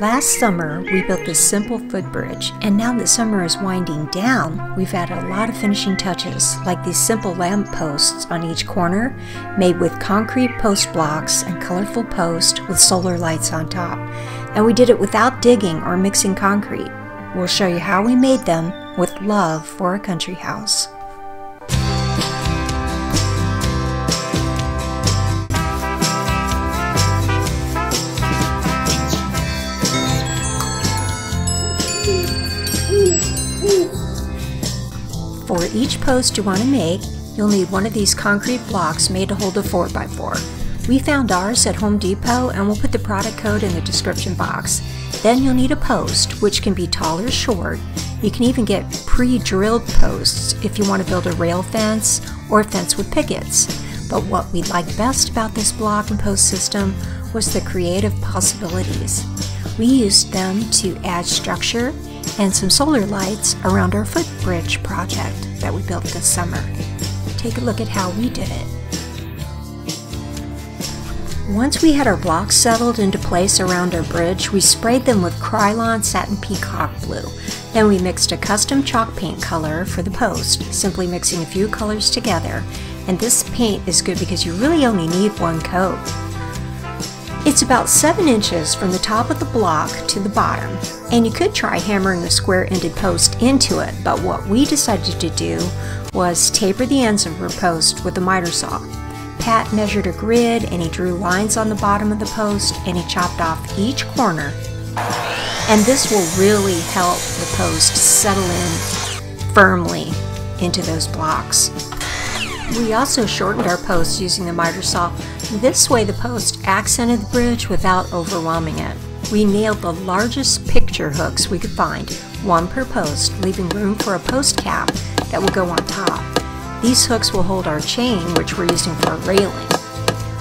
Last summer, we built this simple footbridge, and now that summer is winding down, we've added a lot of finishing touches, like these simple lamp posts on each corner, made with concrete post blocks and colorful posts with solar lights on top. And we did it without digging or mixing concrete. We'll show you how we made them with love for a country house. Each post you want to make, you'll need one of these concrete blocks made to hold a 4x4. We found ours at Home Depot and we'll put the product code in the description box. Then you'll need a post, which can be tall or short. You can even get pre-drilled posts if you want to build a rail fence or a fence with pickets. But what we liked best about this block and post system was the creative possibilities. We used them to add structure and some solar lights around our footbridge project that we built this summer. Take a look at how we did it. Once we had our blocks settled into place around our bridge, we sprayed them with Krylon Satin Peacock Blue. Then we mixed a custom chalk paint color for the post, simply mixing a few colors together. And this paint is good because you really only need one coat. It's about 7 inches from the top of the block to the bottom, and you could try hammering the square-ended post into it, but what we decided to do was taper the ends of our post with a miter saw. Pat measured a grid and he drew lines on the bottom of the post and he chopped off each corner. And this will really help the post settle in firmly into those blocks. We also shortened our posts using the miter saw. This way the post accented the bridge without overwhelming it. We nailed the largest picture hooks we could find, one per post, leaving room for a post cap that will go on top. These hooks will hold our chain, which we're using for a railing.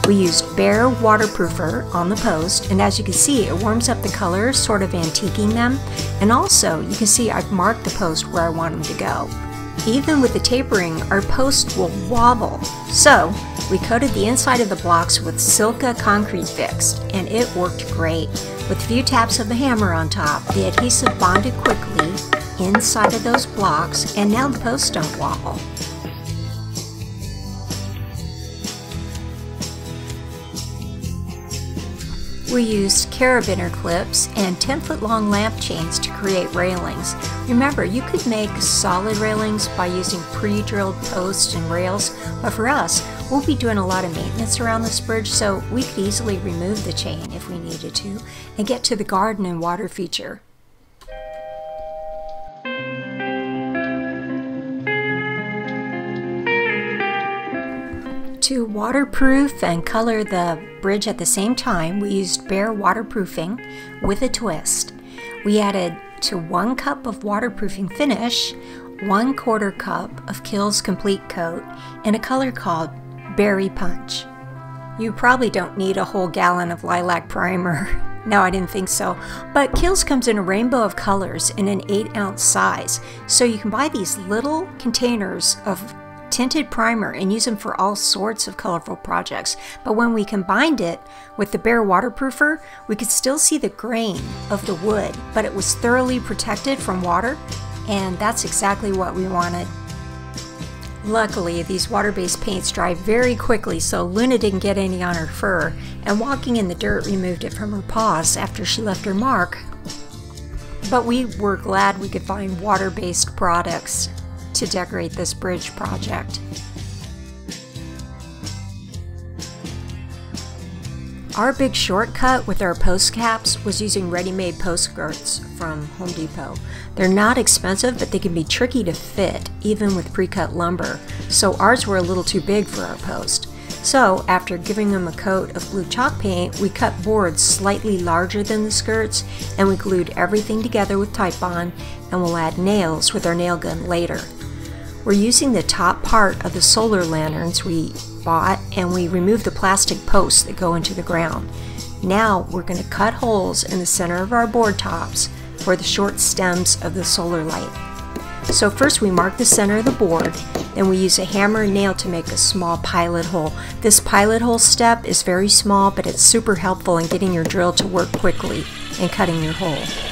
We used Behr waterproofer on the post, and as you can see, it warms up the colors, sort of antiquing them. And also, you can see I've marked the post where I want them to go. Even with the tapering, our post will wobble. So, we coated the inside of the blocks with Sika concrete fixed, and it worked great. With a few taps of the hammer on top, the adhesive bonded quickly inside of those blocks, and now the posts don't wobble. We used carabiner clips and 10 foot long lamp chains to create railings. Remember, you could make solid railings by using pre-drilled posts and rails, but for us, we'll be doing a lot of maintenance around this bridge, so we could easily remove the chain if we needed to and get to the garden and water feature. Waterproof and color the bridge at the same time, we used Behr waterproofing with a twist. We added to one cup of waterproofing finish, one quarter cup of Kilz Complete Coat, and a color called Berry Punch. You probably don't need a whole gallon of lilac primer. no, I didn't think so. But Kilz comes in a rainbow of colors in an 8 ounce size, so you can buy these little containers of tinted primer and use them for all sorts of colorful projects. But when we combined it with the Behr waterproofer, we could still see the grain of the wood, but it was thoroughly protected from water, and that's exactly what we wanted. Luckily, these water-based paints dry very quickly, so Luna didn't get any on her fur, and walking in the dirt removed it from her paws after she left her mark. But we were glad we could find water-based products to decorate this bridge project. Our big shortcut with our post caps was using ready-made post skirts from Home Depot. They're not expensive, but they can be tricky to fit, even with pre-cut lumber, so ours were a little too big for our post. So, after giving them a coat of blue chalk paint, we cut boards slightly larger than the skirts, and we glued everything together with Titebond, and we'll add nails with our nail gun later. We're using the top part of the solar lanterns we bought and we removed the plastic posts that go into the ground. Now we're going to cut holes in the center of our board tops for the short stems of the solar light. So first we mark the center of the board, then we use a hammer and nail to make a small pilot hole. This pilot hole step is very small, but it's super helpful in getting your drill to work quickly. and cutting your hole.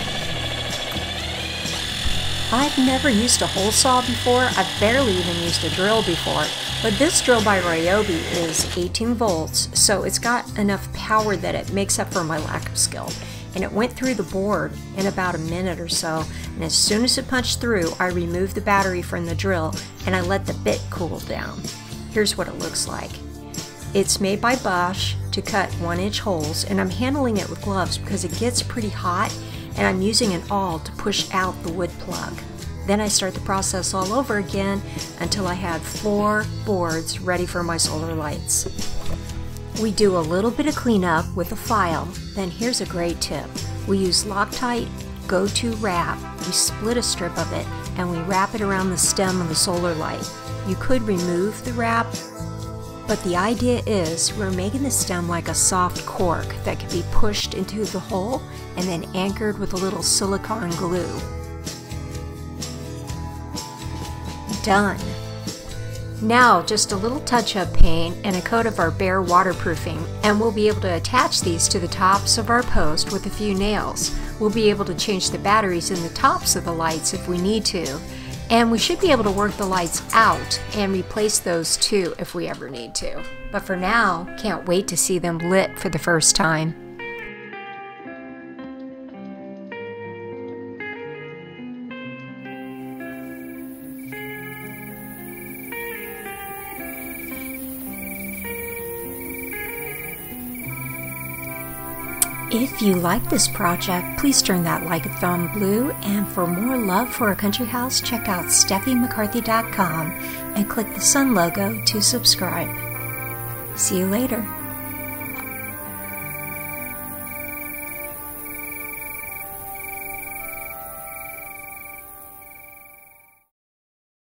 I've never used a hole saw before, I've barely even used a drill before, but this drill by Ryobi is 18 volts, so it's got enough power that it makes up for my lack of skill. And it went through the board in about a minute or so, and as soon as it punched through, I removed the battery from the drill and I let the bit cool down. Here's what it looks like. It's made by Bosch to cut one inch holes, and I'm handling it with gloves because it gets pretty hot and I'm using an awl to push out the wood plug. Then I start the process all over again until I have four boards ready for my solar lights. We do a little bit of cleanup with a file, then here's a great tip. We use Loctite Go-To Wrap. We split a strip of it and we wrap it around the stem of the solar light. You could remove the wrap, but the idea is we're making the stem like a soft cork that can be pushed into the hole and then anchored with a little silicone glue. Done. Now just a little touch-up paint and a coat of our Behr waterproofing and we'll be able to attach these to the tops of our post with a few nails. We'll be able to change the batteries in the tops of the lights if we need to. And we should be able to work the lights out and replace those too if we ever need to. But for now, can't wait to see them lit for the first time. If you like this project, please turn that like a thumb blue. And for more love for a country house, check out StephieMcCarthy.com and click the sun logo to subscribe. See you later.